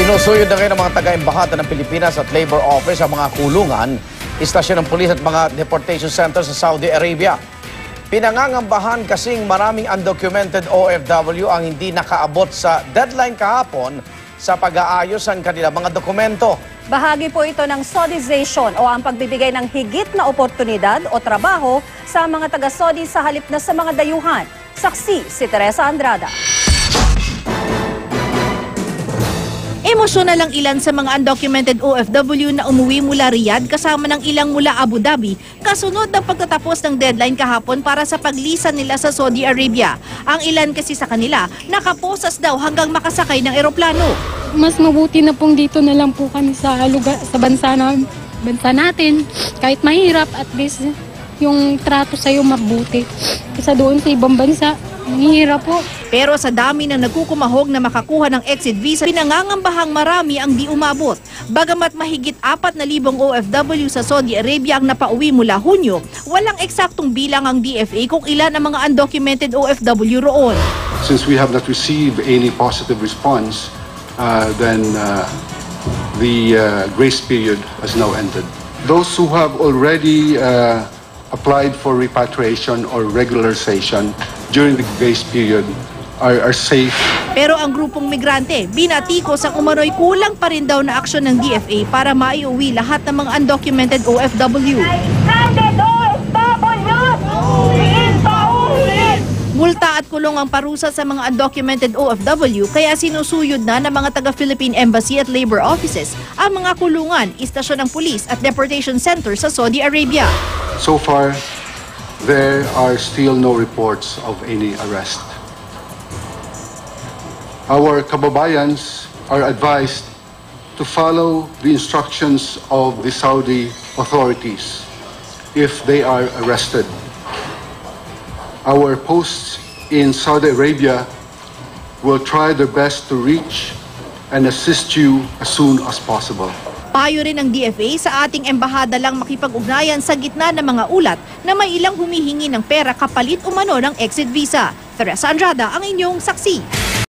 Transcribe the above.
Sinusuyod na ngayon ng mga taga-embahada ng Pilipinas at Labor Office ang mga kulungan, istasyon ng pulis at mga deportation centers sa Saudi Arabia. Pinangangambahan kasing maraming undocumented OFW ang hindi nakaabot sa deadline kahapon sa pag-aayos ng kanilang mga dokumento. Bahagi po ito ng Saudization o ang pagbibigay ng higit na oportunidad o trabaho sa mga taga-Saudi sa halip na sa mga dayuhan. Saksi si Teresa Andrada. Emosyonal ang ilan sa mga undocumented OFW na umuwi mula Riyadh kasama ng ilang mula Abu Dhabi kasunod ng pagtatapos ng deadline kahapon para sa paglisan nila sa Saudi Arabia. Ang ilan kasi sa kanila nakaposas daw hanggang makasakay ng eroplano. mas mabuti na pong dito na lang po kami sa lugar sa bansa na bansa natin kahit mahirap at least yung trato sa iyo mabuti kasi doon sa ibang bansa mahirap po Pero sa dami ng nagkukumahog na makakuha ng exit visa, pinangangambahang marami ang di umabot. Bagamat mahigit 4,000 OFW sa Saudi Arabia ang napauwi mula Hunyo, walang eksaktong bilang ang DFA kung ilan ang mga undocumented OFW roon. Since we have not received any positive response, uh, then uh, the uh, grace period has now ended. Those who have already uh, applied for repatriation or regularization during the grace period are, are safe Pero ang grupong migrante, binatikos ang umano'y kulang pa rin daw na aksyon ng DFA para maiuwi lahat ng mga undocumented OFW. Multa at kulong ang parusa sa mga undocumented OFW kaya sinusuyod na ng mga taga-Philippine Embassy at Labor Offices ang mga kulungan, istasyon ng pulis at deportation center sa Saudi Arabia. So far, there are still no reports of any arrest. Our kababayans are advised to follow the instructions of the Saudi authorities if they are arrested. Our posts in Saudi Arabia will try their best to reach and assist you as soon as possible. Payo rin ng DFA sa ating embahada lang makipag-ugnayan sa gitna ng mga ulat na may ilang humihingi ng pera kapalit umano ng exit visa. Teresa Andrada ang inyong saksi.